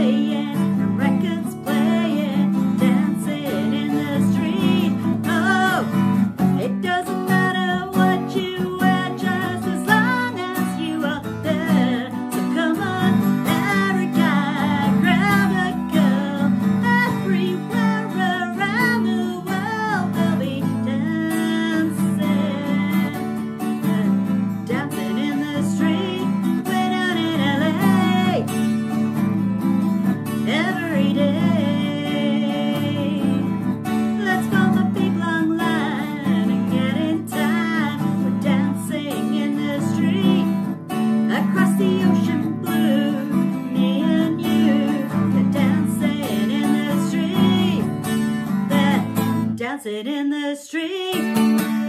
yeah. It in the street.